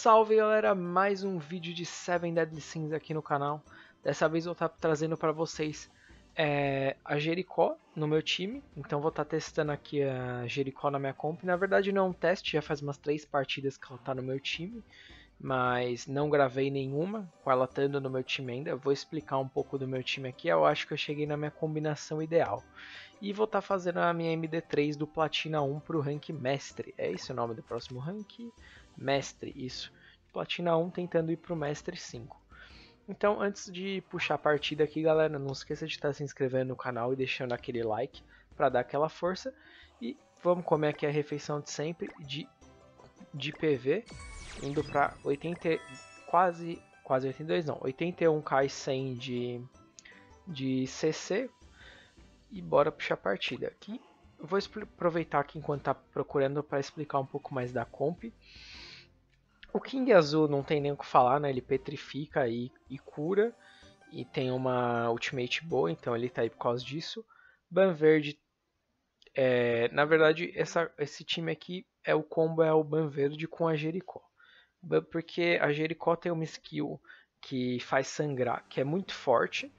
Salve galera, mais um vídeo de Seven Deadly Sins aqui no canal. Dessa vez eu vou estar trazendo para vocês é, a Jericó no meu time. Então vou estar testando aqui a Jericó na minha comp. Na verdade não é um teste, já faz umas três partidas que ela está no meu time. Mas não gravei nenhuma com ela estando no meu time ainda. Vou explicar um pouco do meu time aqui. Eu acho que eu cheguei na minha combinação ideal. E vou estar fazendo a minha MD3 do Platina 1 para o rank Mestre. É esse o nome do próximo rank? Mestre, isso. Platina 1 tentando ir para o Mestre 5. Então, antes de puxar a partida aqui, galera, não esqueça de estar se inscrevendo no canal e deixando aquele like para dar aquela força. E vamos comer aqui a refeição de sempre de, de PV, indo para 80, quase, quase 82 não, 81k e 100 de, de CC. E bora puxar a partida. Aqui, vou aproveitar aqui enquanto tá procurando para explicar um pouco mais da comp. O King Azul não tem nem o que falar, né? Ele petrifica e, e cura. E tem uma ultimate boa, então ele tá aí por causa disso. Ban Verde. É, na verdade, essa, esse time aqui é o combo é o Ban Verde com a Jericó. Porque a Jericó tem uma skill que faz sangrar, que é muito forte.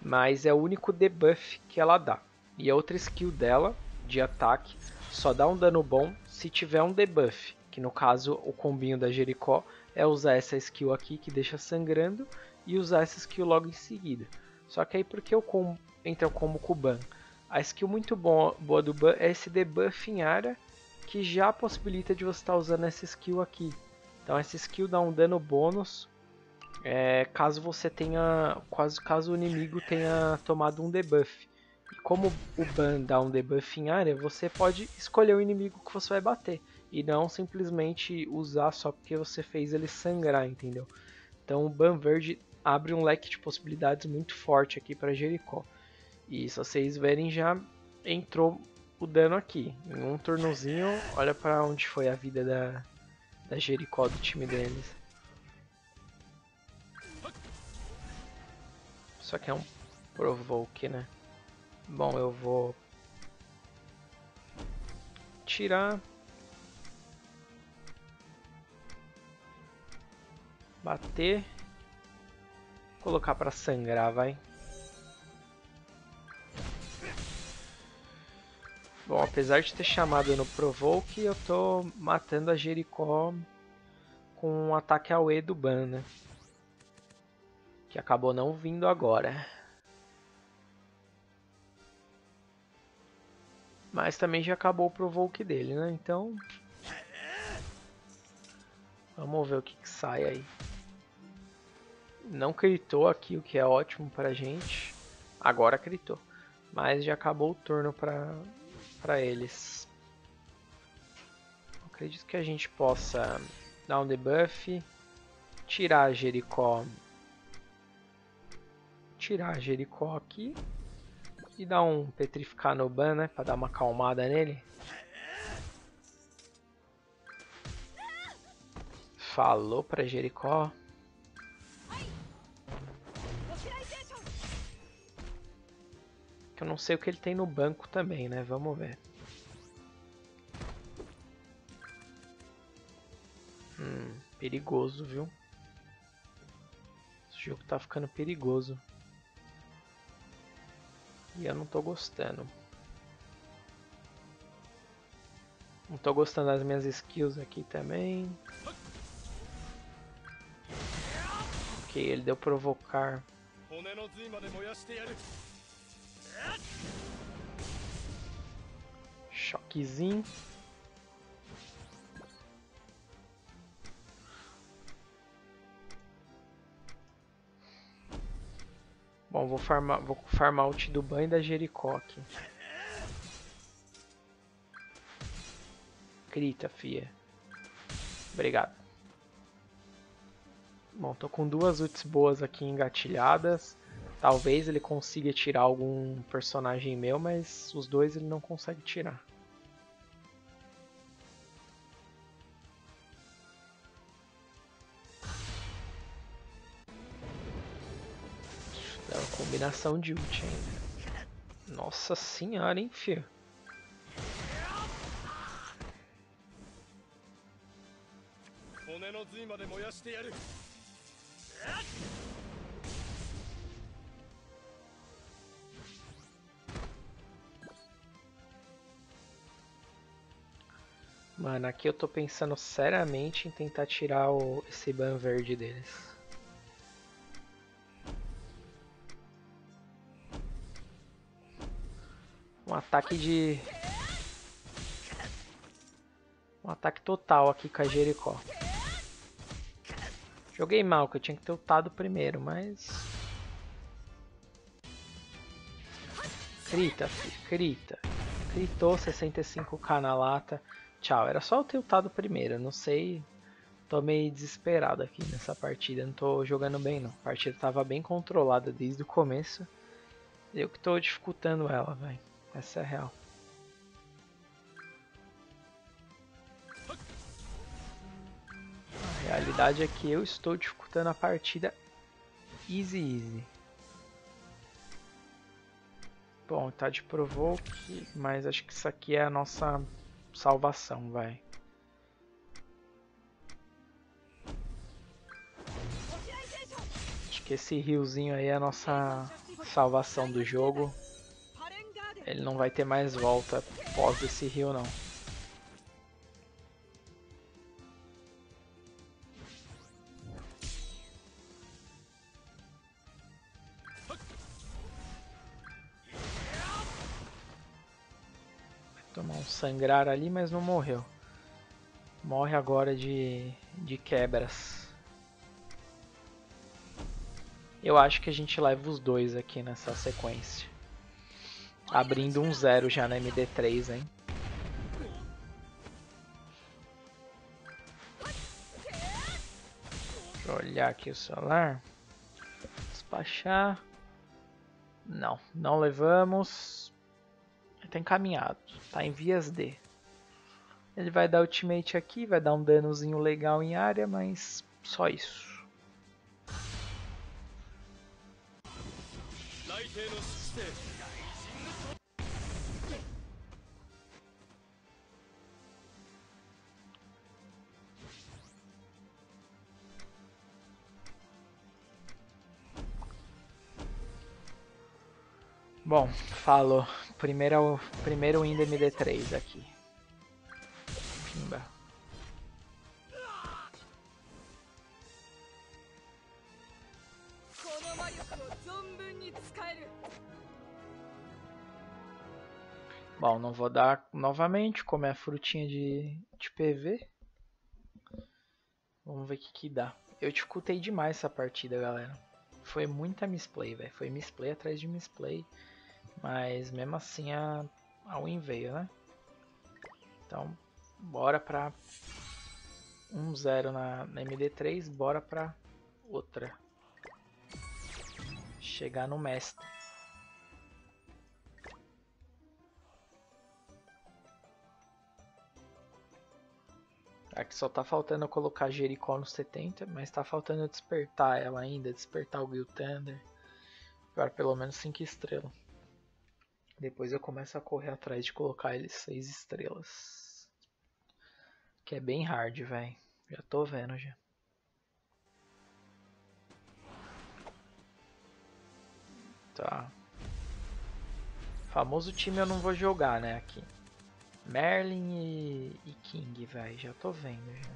Mas é o único debuff que ela dá. E a outra skill dela, de ataque, só dá um dano bom se tiver um debuff que no caso o combinho da Jericó é usar essa skill aqui que deixa sangrando e usar essa skill logo em seguida. Só que aí porque o combo entra o combo com o ban? A skill muito boa, boa do ban é esse debuff em área que já possibilita de você estar tá usando essa skill aqui. Então essa skill dá um dano bônus é, caso você tenha, caso, caso o inimigo tenha tomado um debuff. E como o ban dá um debuff em área, você pode escolher o inimigo que você vai bater e não simplesmente usar só porque você fez ele sangrar, entendeu? Então o Ban Verde abre um leque de possibilidades muito forte aqui para Jericó. E se vocês verem já entrou o dano aqui. Em um turnozinho, olha para onde foi a vida da, da Jericó do time deles. Só que é um provoke, né? Bom, eu vou tirar Bater. Colocar pra sangrar, vai. Bom, apesar de ter chamado no Provoke, eu tô matando a Jericó com um ataque ao E do Ban, né? Que acabou não vindo agora. Mas também já acabou o Provoke dele, né? Então... Vamos ver o que, que sai aí. Não critou aqui, o que é ótimo pra gente. Agora critou. Mas já acabou o turno pra, pra eles. Acredito que a gente possa dar um debuff. Tirar a Jericó. Tirar a Jericó aqui. E dar um petrificar no ban, né? Pra dar uma acalmada nele. Falou pra Jericó. Que eu não sei o que ele tem no banco também, né? Vamos ver. Hum, perigoso, viu? Esse jogo tá ficando perigoso. E eu não tô gostando. Não tô gostando das minhas skills aqui também. Ok, ele deu provocar. Choquezinho. Bom, vou farmar, vou farmar o do banho da Jericó aqui. Crita, fia. Obrigado. Bom, tô com duas ults boas aqui engatilhadas. Talvez ele consiga tirar algum personagem meu, mas os dois ele não consegue tirar. É uma combinação de ult ainda. Nossa senhora, hein, filho. Mano, aqui eu tô pensando seriamente em tentar tirar o, esse ban verde deles. Um ataque de... Um ataque total aqui com a Jericó. Joguei mal, que eu tinha que ter ultado primeiro, mas... Crita, crita. Critou 65k na lata. Tchau, era só eu ter ultado primeiro, não sei... Tô meio desesperado aqui nessa partida, não tô jogando bem não. A partida tava bem controlada desde o começo. Eu que tô dificultando ela, velho. Essa é a real. A realidade é que eu estou dificultando a partida easy easy. Bom, tá de provoke, mas acho que isso aqui é a nossa salvação, vai. Acho que esse riozinho aí é a nossa salvação do jogo. Ele não vai ter mais volta pós esse rio não. Sangrar ali, mas não morreu. Morre agora de, de quebras. Eu acho que a gente leva os dois aqui nessa sequência. Abrindo um zero já na MD3, hein? Deixa eu olhar aqui o celular. Despachar. Não, não levamos. Tá encaminhado, tá em vias de. Ele vai dar ultimate aqui, vai dar um danozinho legal em área, mas só isso. Bom, falou. Primeiro, primeiro win da MD3 aqui. Pimba. Bom, não vou dar novamente, como é a frutinha de, de PV. Vamos ver o que, que dá. Eu dificultei demais essa partida, galera. Foi muita misplay, velho. Foi misplay atrás de misplay. Mas mesmo assim a, a win veio, né? Então, bora pra 1-0 na, na MD3, bora pra outra. Chegar no mestre. Aqui só tá faltando eu colocar Jericó no 70, mas tá faltando eu despertar ela ainda, despertar o Gil Thunder. Agora pelo menos 5 estrelas. Depois eu começo a correr atrás de colocar ele 6 estrelas. Que é bem hard, velho. Já tô vendo já. Tá. Famoso time eu não vou jogar, né, aqui. Merlin e, e King, velho. Já tô vendo já.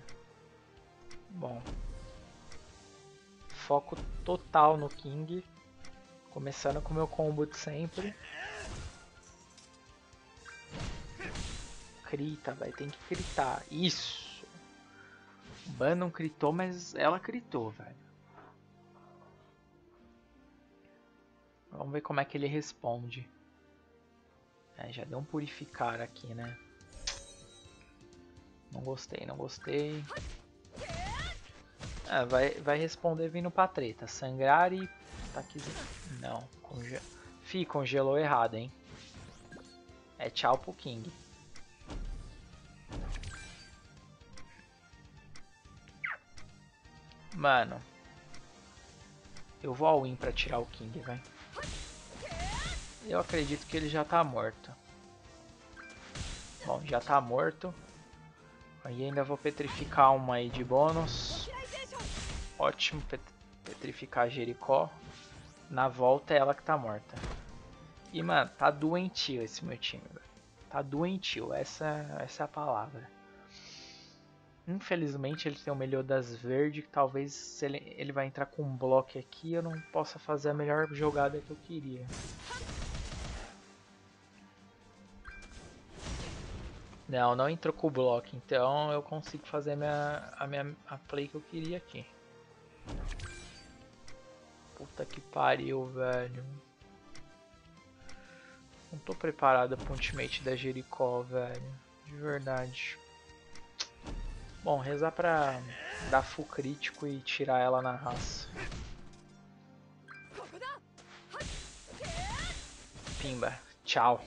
Bom. Foco total no King. Começando com o meu combo de sempre. Crita, velho. Tem que critar. Isso. Ban não critou, mas ela critou, velho. Vamos ver como é que ele responde. É, já deu um purificar aqui, né? Não gostei, não gostei. Ah, vai, vai responder vindo pra treta. Sangrar e... Não. Conge... Fih, congelou errado, hein? É tchau pro King. Mano. Eu vou all in pra tirar o King, velho. Eu acredito que ele já tá morto. Bom, já tá morto. Aí ainda vou petrificar uma aí de bônus. Ótimo, pet petrificar Jericó. Na volta é ela que tá morta. E, mano, tá doentio esse meu time, velho. Tá doentio, essa, essa é a palavra. Infelizmente ele tem o melhor das verdes, talvez se ele, ele vai entrar com um bloco aqui eu não possa fazer a melhor jogada que eu queria. Não, não entrou com o bloco, então eu consigo fazer a minha, a minha a play que eu queria aqui. Puta que pariu, velho. Não tô preparado pro ultimate da Jericó, velho. De verdade. Bom, rezar pra dar full crítico e tirar ela na raça. Pimba. Tchau.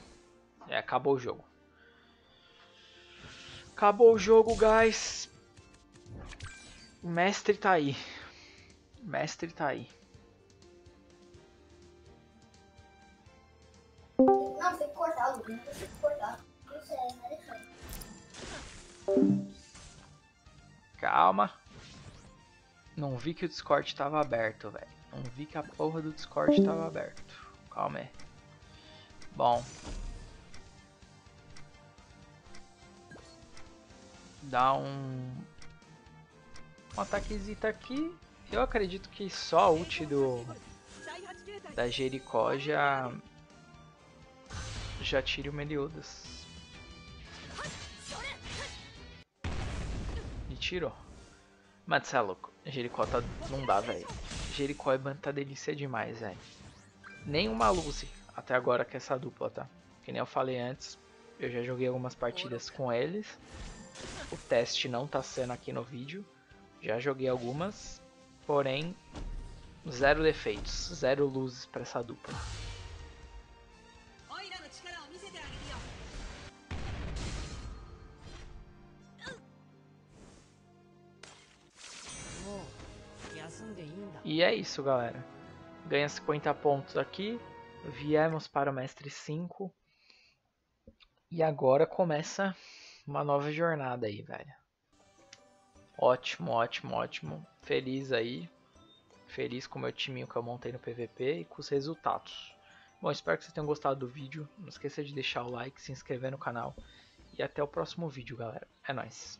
É, acabou o jogo. Acabou o jogo, guys. O mestre tá aí. O mestre tá aí. Não, tem que cortar o tem que cortar. Isso é, é Calma. Não vi que o Discord estava aberto, velho. Não vi que a porra do Discord estava aberto. Calma aí. Bom. Dá um... Um ataquezinho aqui. Eu acredito que só a ult do... Da Jericó já... Já tire o Meliodas. Tirou. Mas você é louco. Jericó tá... não dá, velho. Jericó e Ban tá delícia demais, velho. Nenhuma Lucy até agora com essa dupla, tá? Que nem eu falei antes, eu já joguei algumas partidas com eles. O teste não tá sendo aqui no vídeo. Já joguei algumas, porém zero defeitos, zero luzes para essa dupla. E é isso, galera. Ganha 50 pontos aqui. Viemos para o Mestre 5. E agora começa uma nova jornada aí, velho. Ótimo, ótimo, ótimo. Feliz aí. Feliz com o meu timinho que eu montei no PVP e com os resultados. Bom, espero que vocês tenham gostado do vídeo. Não esqueça de deixar o like, se inscrever no canal. E até o próximo vídeo, galera. É nóis.